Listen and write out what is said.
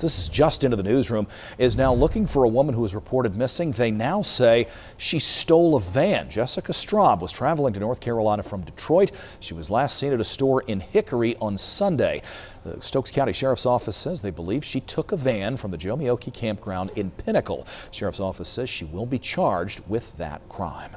This is just into the newsroom is now looking for a woman who was reported missing. They now say she stole a van. Jessica Straub was traveling to North Carolina from Detroit. She was last seen at a store in Hickory on Sunday. The Stokes County Sheriff's Office says they believe she took a van from the Jomeokee campground in Pinnacle. Sheriff's Office says she will be charged with that crime.